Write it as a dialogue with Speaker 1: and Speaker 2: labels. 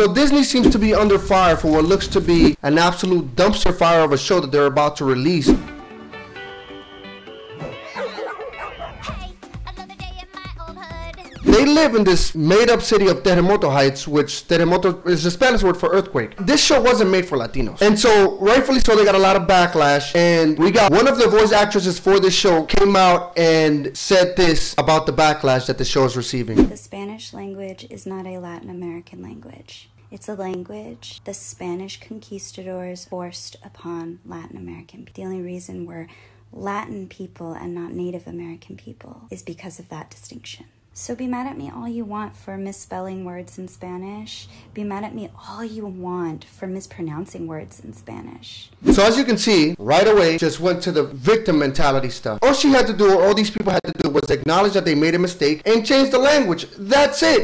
Speaker 1: So Disney seems to be under fire for what looks to be an absolute dumpster fire of a show that they're about to release. They live in this made-up city of Terremoto Heights, which Terremoto is the Spanish word for earthquake. This show wasn't made for Latinos, and so rightfully so, they got a lot of backlash. And we got one of the voice actresses for this show came out and said this about the backlash that the show is receiving.
Speaker 2: The Spanish language is not a Latin American language. It's a language the Spanish conquistadors forced upon Latin American. The only reason we're Latin people and not Native American people is because of that distinction. So be mad at me all you want for misspelling words in Spanish. Be mad at me all you want for mispronouncing words in Spanish.
Speaker 1: So as you can see, right away, just went to the victim mentality stuff. All she had to do, or all these people had to do, was acknowledge that they made a mistake and change the language. That's it.